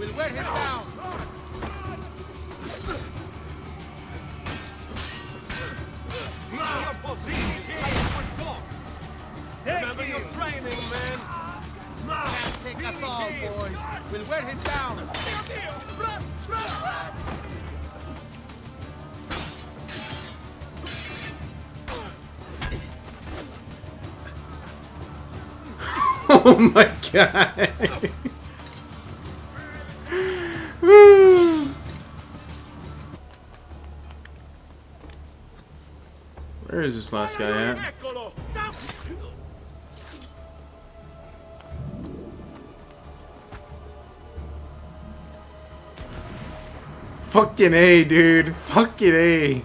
We'll wear him down. Your position for talk. Remember your training, man. Can't take us all, boys. We'll wear him down. Run, run, run. Oh my god. Where is this last guy at? Fucking A, dude. Fucking A.